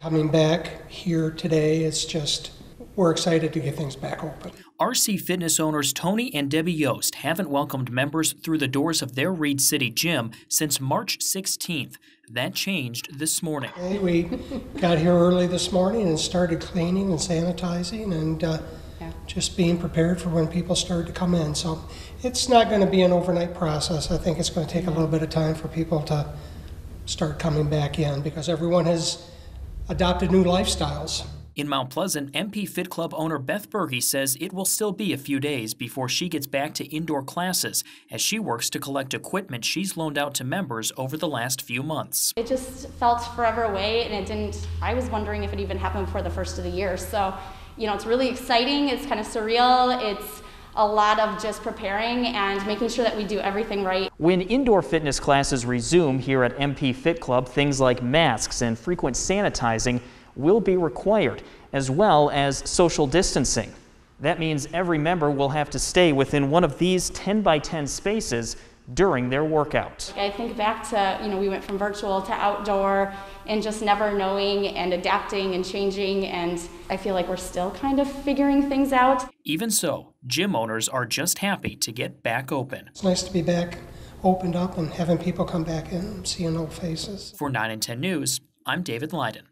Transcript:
Coming back here today, it's just, we're excited to get things back open. RC Fitness owners Tony and Debbie Yost haven't welcomed members through the doors of their Reed City gym since March 16th. That changed this morning. Okay, We got here early this morning and started cleaning and sanitizing and uh, Yeah. just being prepared for when people start to come in. So it's not going to be an overnight process. I think it's going to take a little bit of time for people to start coming back in because everyone has adopted new lifestyles. In Mount Pleasant, MP Fit Club owner Beth Berge says it will still be a few days before she gets back to indoor classes as she works to collect equipment she's loaned out to members over the last few months. It just felt forever away, and it didn't. I was wondering if it even happened before the first of the year. So, you know, it's really exciting. It's kind of surreal. It's a lot of just preparing and making sure that we do everything right. When indoor fitness classes resume here at MP Fit Club, things like masks and frequent sanitizing will be required, as well as social distancing. That means every member will have to stay within one of these 10 by 10 spaces during their workout. I think back to, you know, we went from virtual to outdoor and just never knowing and adapting and changing, and I feel like we're still kind of figuring things out. Even so, gym owners are just happy to get back open. It's nice to be back opened up and having people come back in and seeing old faces. For 9 and 10 News, I'm David Lyden.